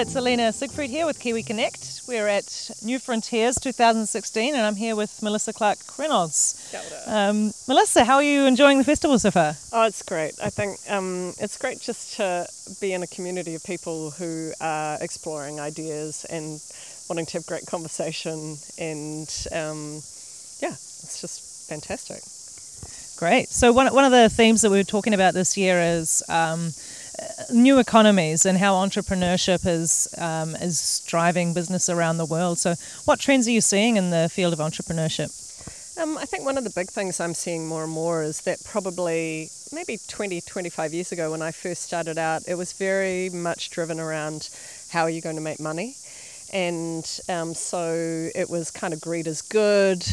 it's Alina Siegfried here with Kiwi Connect. We're at New Frontiers 2016 and I'm here with Melissa Clark Reynolds. Um, Melissa, how are you enjoying the festival so far? Oh, it's great. I think um, it's great just to be in a community of people who are exploring ideas and wanting to have great conversation and um, yeah, it's just fantastic. Great. So one, one of the themes that we were talking about this year is um, new economies and how entrepreneurship is um, is driving business around the world. So, what trends are you seeing in the field of entrepreneurship? Um, I think one of the big things I'm seeing more and more is that probably maybe 20, 25 years ago when I first started out, it was very much driven around how are you going to make money. And um, so it was kind of greed is good.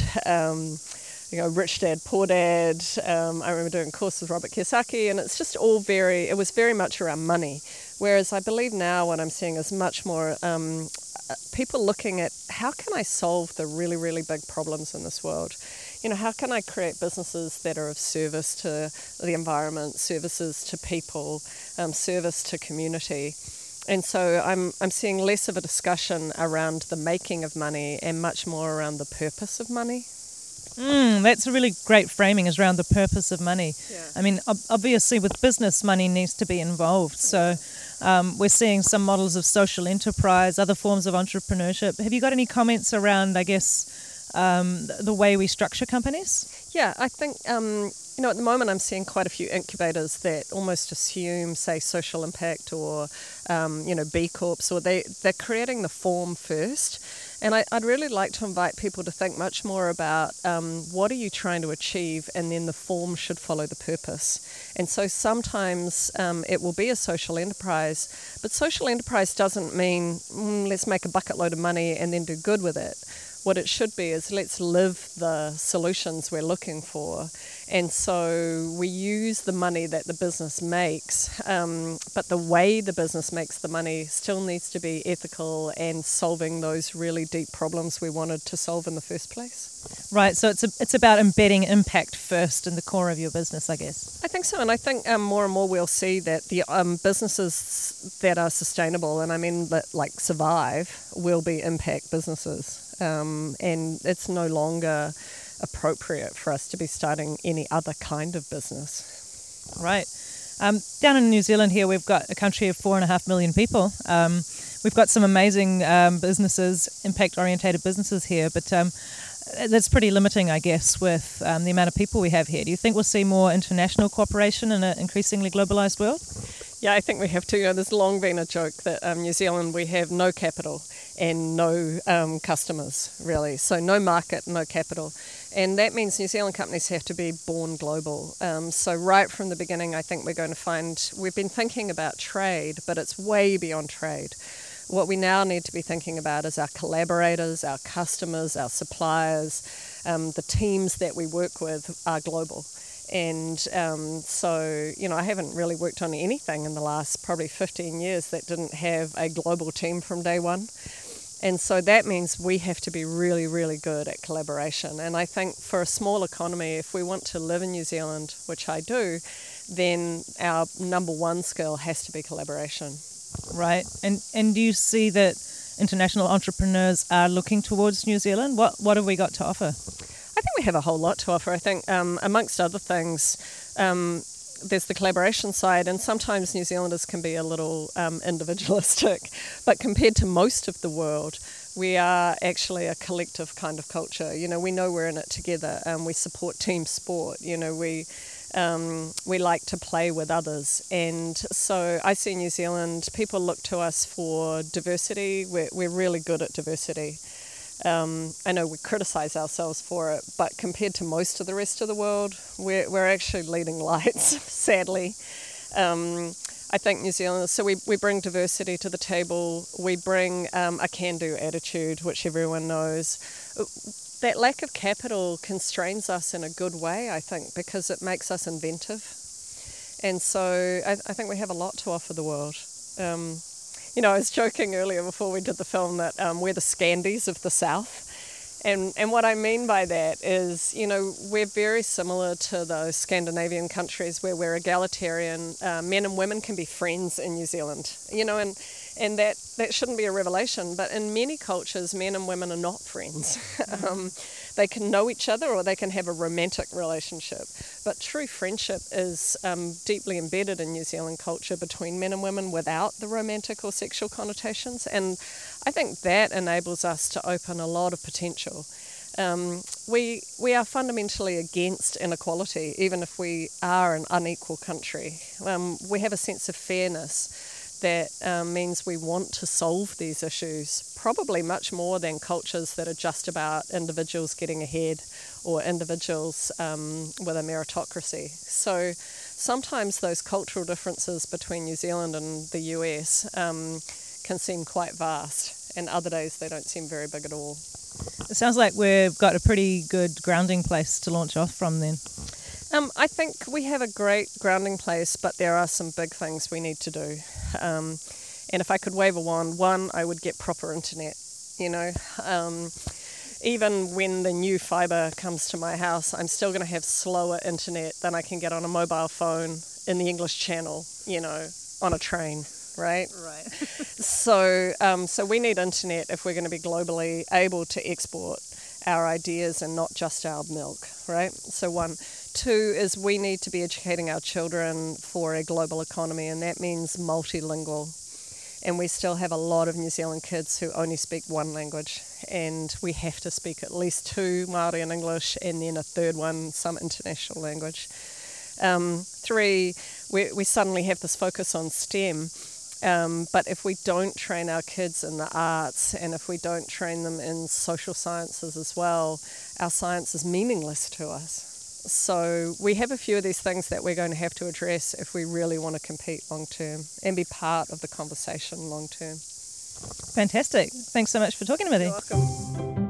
You know, Rich Dad, Poor Dad. Um, I remember doing a course with Robert Kiyosaki, and it's just all very, it was very much around money. Whereas I believe now what I'm seeing is much more um, uh, people looking at how can I solve the really, really big problems in this world? You know, how can I create businesses that are of service to the environment, services to people, um, service to community? And so I'm, I'm seeing less of a discussion around the making of money and much more around the purpose of money. Mm, that's a really great framing is around the purpose of money. Yeah. I mean, ob- obviously, with business, money needs to be involved. So um, we're seeing some models of social enterprise, other forms of entrepreneurship. Have you got any comments around, I guess, um, the way we structure companies? Yeah, I think um, you know, at the moment, I'm seeing quite a few incubators that almost assume, say, social impact or, um, you know, B Corps, or they, they're creating the form first. And I, would really like to invite people to think much more about um, what are you trying to achieve, and then the form should follow the purpose. And so sometimes um, it will be a social enterprise, but social enterprise doesn't mean mm, let's make a bucket load of money and then do good with it what it should be is let's live the solutions we're looking for. And so we use the money that the business makes, um, but the way the business makes the money still needs to be ethical and solving those really deep problems we wanted to solve in the first place. Right, so it's, a, it's about embedding impact first in the core of your business, I guess. I think so, and I think um, more and more we'll see that the um, businesses that are sustainable, and I mean that like survive, will be impact businesses um, and it's no longer appropriate for us to be starting any other kind of business. Right. Um, down in New Zealand here, we've got a country of four and a half million people. Um, we've got some amazing um, businesses, impact-orientated businesses here, but um, that's pretty limiting, I guess, with um, the amount of people we have here. Do you think we'll see more international cooperation in an increasingly globalised world? Yeah, I think we have to. You know, there's long been a joke that um, New Zealand we have no capital and no um, customers really, so no market, no capital, and that means New Zealand companies have to be born global. Um, so right from the beginning, I think we're going to find we've been thinking about trade, but it's way beyond trade. What we now need to be thinking about is our collaborators, our customers, our suppliers, um, the teams that we work with are global. And um, so, you know, I haven't really worked on anything in the last probably 15 years that didn't have a global team from day one. And so that means we have to be really, really good at collaboration. And I think for a small economy, if we want to live in New Zealand, which I do, then our number one skill has to be collaboration. Right. And and do you see that international entrepreneurs are looking towards New Zealand? What what have we got to offer? I think we have a whole lot to offer. I think, um, amongst other things, um, there's the collaboration side, and sometimes New Zealanders can be a little um, individualistic. But compared to most of the world, we are actually a collective kind of culture. You know, we know we're in it together, and we support team sport. You know, we um, we like to play with others, and so I see New Zealand. People look to us for diversity. We're we're really good at diversity. Um, I know we criticise ourselves for it, but compared to most of the rest of the world, we're, we're actually leading lights, sadly. Um, I think New Zealand, so we, we bring diversity to the table, we bring um, a can do attitude, which everyone knows. That lack of capital constrains us in a good way, I think, because it makes us inventive. And so I, I think we have a lot to offer the world. Um, you know, I was joking earlier before we did the film that um, we're the Scandies of the South. And, and what I mean by that is, you know, we're very similar to those Scandinavian countries where we're egalitarian. Uh, men and women can be friends in New Zealand, you know, and, and that, that shouldn't be a revelation, but in many cultures, men and women are not friends. um, they can know each other or they can have a romantic relationship. But true friendship is um, deeply embedded in New Zealand culture between men and women without the romantic or sexual connotations. And I think that enables us to open a lot of potential. Um, we, we are fundamentally against inequality, even if we are an unequal country. Um, we have a sense of fairness that um, means we want to solve these issues, probably much more than cultures that are just about individuals getting ahead or individuals um, with a meritocracy. So sometimes those cultural differences between New Zealand and the US um, can seem quite vast, and other days they don't seem very big at all. It sounds like we've got a pretty good grounding place to launch off from then. Um, I think we have a great grounding place, but there are some big things we need to do. Um, and if I could wave a wand, one, I would get proper internet. You know, um, even when the new fibre comes to my house, I'm still going to have slower internet than I can get on a mobile phone in the English Channel. You know, on a train. Right. Right. so, um, so we need internet if we're going to be globally able to export our ideas and not just our milk. Right. So one. Two is we need to be educating our children for a global economy, and that means multilingual. And we still have a lot of New Zealand kids who only speak one language, and we have to speak at least two Māori and English, and then a third one, some international language. Um, three, we, we suddenly have this focus on STEM. Um, but if we don't train our kids in the arts and if we don't train them in social sciences as well, our science is meaningless to us. So we have a few of these things that we're going to have to address if we really want to compete long term and be part of the conversation long term. Fantastic. Thanks so much for talking to me. You're welcome.